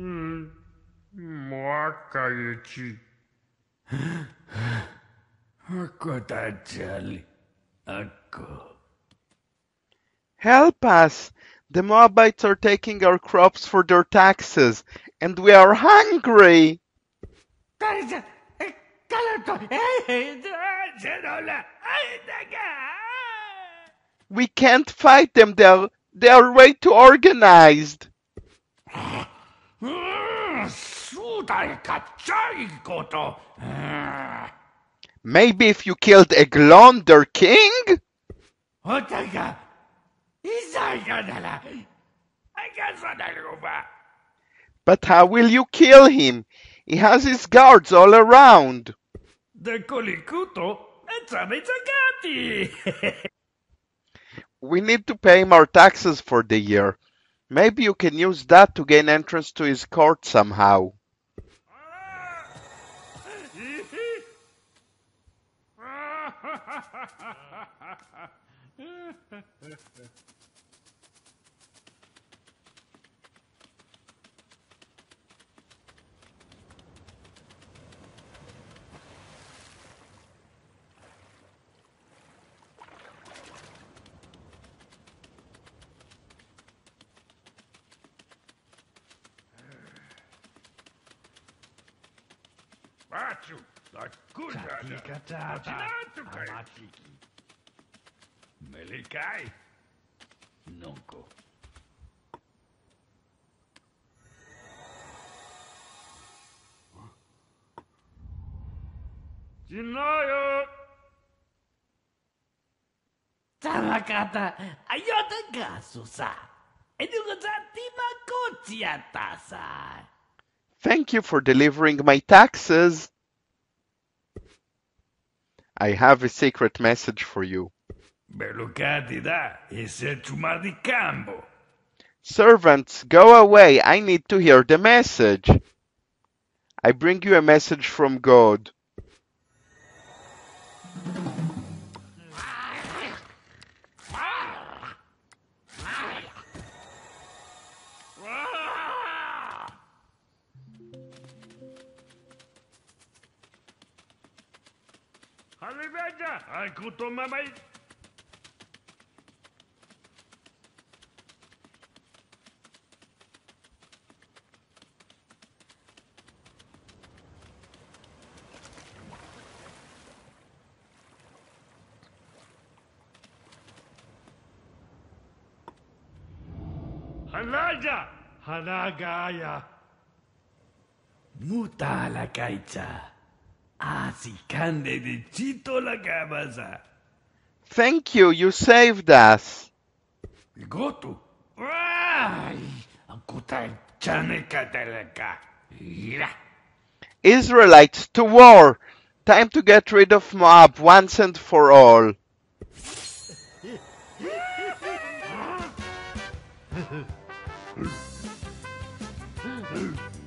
Hmm. Help us! The Moabites are taking our crops for their taxes, and we are hungry! We can't fight them, they're, they're way too organized! Maybe if you killed Eglon the King? But how will you kill him? He has his guards all around. we need to pay more taxes for the year. Maybe you can use that to gain entrance to his court somehow. Fácil, da cujada. Tá, Continuato, tá, cara. Melikai. Nunca. Jinayo! Tamakata, ayota gaso sa. Edugo sa tiba kotiata sa. Thank you for delivering my taxes. I have a secret message for you. Belucati da, e se chumar di campo. Servants, go away. I need to hear the message. I bring you a message from God. Arrivederci, al cuto mamai. Hanaja, Hanagaya. Muta la caicha. Acercan derechito la cabeza. Thank you, you saved us. Goto. Israelites to war! Time to get rid of Moab once and for all.